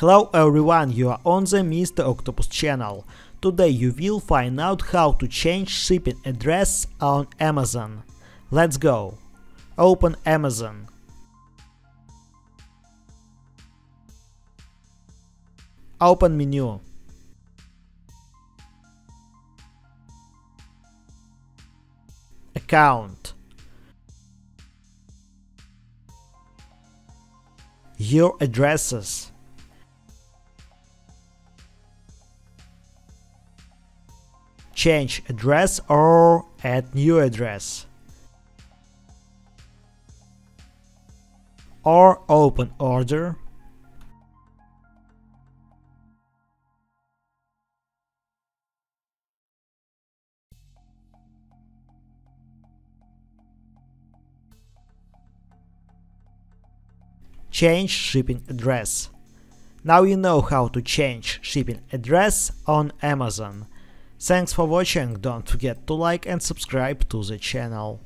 Hello everyone, you are on the Mr. Octopus channel. Today you will find out how to change shipping address on Amazon. Let's go. Open Amazon. Open menu. Account. Your addresses. Change address or add new address. Or open order. Change shipping address. Now you know how to change shipping address on Amazon. Thanks for watching, don't forget to like and subscribe to the channel.